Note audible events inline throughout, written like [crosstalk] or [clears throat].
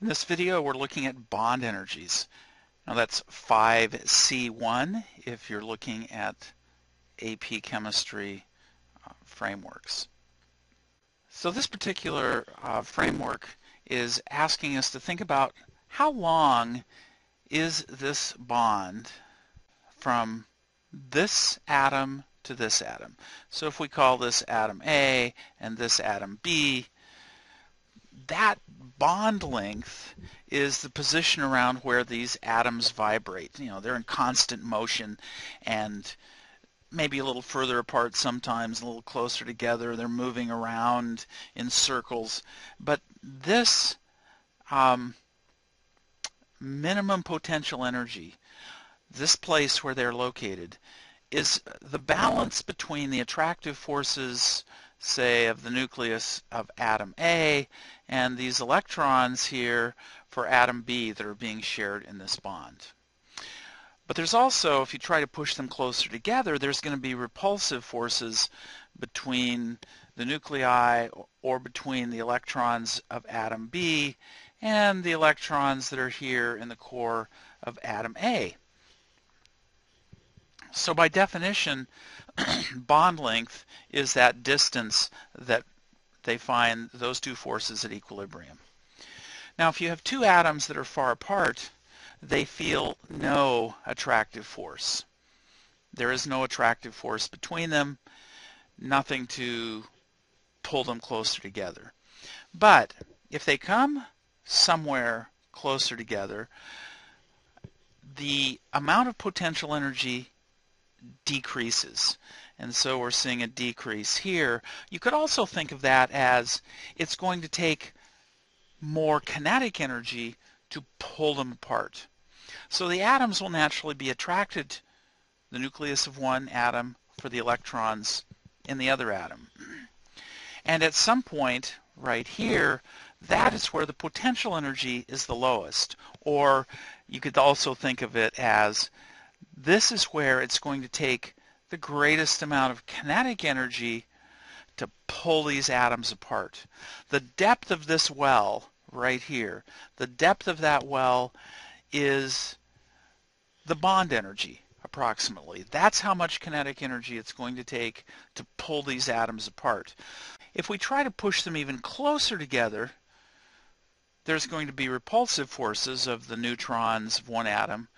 In this video, we're looking at bond energies. Now that's 5C1 if you're looking at AP Chemistry uh, frameworks. So this particular uh, framework is asking us to think about how long is this bond from this atom to this atom. So if we call this atom A and this atom B, that bond length is the position around where these atoms vibrate. You know, they're in constant motion and maybe a little further apart sometimes, a little closer together. They're moving around in circles. But this um, minimum potential energy, this place where they're located, is the balance between the attractive forces say, of the nucleus of atom A and these electrons here for atom B that are being shared in this bond. But there's also, if you try to push them closer together, there's going to be repulsive forces between the nuclei or between the electrons of atom B and the electrons that are here in the core of atom A. So by definition, [clears throat] bond length is that distance that they find those two forces at equilibrium. Now if you have two atoms that are far apart, they feel no attractive force. There is no attractive force between them, nothing to pull them closer together. But if they come somewhere closer together, the amount of potential energy decreases. And so we're seeing a decrease here. You could also think of that as it's going to take more kinetic energy to pull them apart. So the atoms will naturally be attracted, the nucleus of one atom for the electrons in the other atom. And at some point right here, that is where the potential energy is the lowest. Or you could also think of it as this is where it's going to take the greatest amount of kinetic energy to pull these atoms apart. The depth of this well right here, the depth of that well is the bond energy approximately. That's how much kinetic energy it's going to take to pull these atoms apart. If we try to push them even closer together, there's going to be repulsive forces of the neutrons of one atom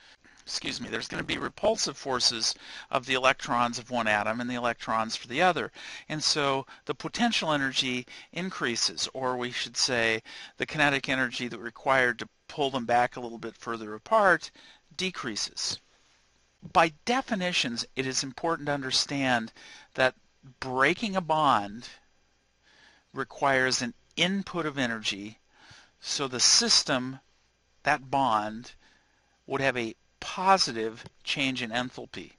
excuse me, there's going to be repulsive forces of the electrons of one atom and the electrons for the other. And so the potential energy increases, or we should say the kinetic energy that required to pull them back a little bit further apart decreases. By definitions, it is important to understand that breaking a bond requires an input of energy, so the system, that bond, would have a positive change in enthalpy.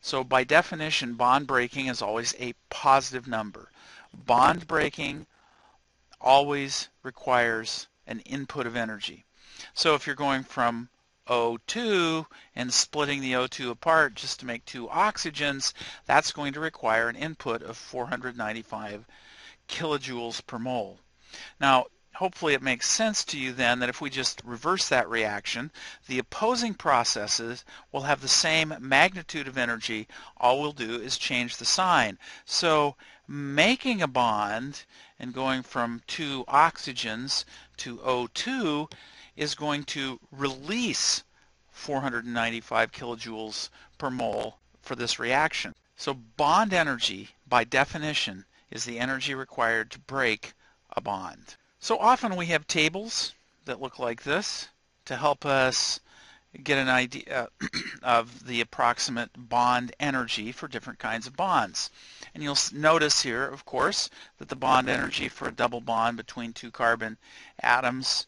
So by definition, bond breaking is always a positive number. Bond breaking always requires an input of energy. So if you're going from O2 and splitting the O2 apart just to make two oxygens, that's going to require an input of 495 kilojoules per mole. Now, hopefully it makes sense to you then that if we just reverse that reaction, the opposing processes will have the same magnitude of energy. All we'll do is change the sign. So making a bond and going from two oxygens to O2 is going to release 495 kilojoules per mole for this reaction. So bond energy, by definition, is the energy required to break a bond. So often we have tables that look like this to help us get an idea uh, [clears throat] of the approximate bond energy for different kinds of bonds. And you'll notice here, of course, that the bond energy for a double bond between two carbon atoms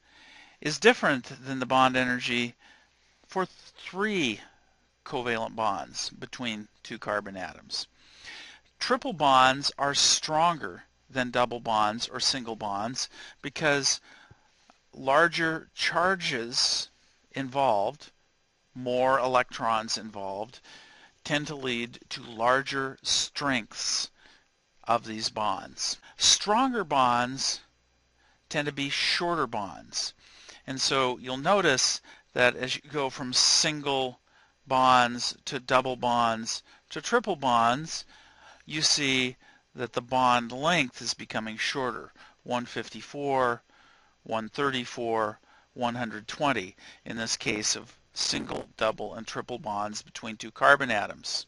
is different than the bond energy for three covalent bonds between two carbon atoms. Triple bonds are stronger than double bonds or single bonds because larger charges involved, more electrons involved, tend to lead to larger strengths of these bonds. Stronger bonds tend to be shorter bonds. And so you'll notice that as you go from single bonds to double bonds to triple bonds, you see that the bond length is becoming shorter, 154, 134, 120, in this case of single, double, and triple bonds between two carbon atoms.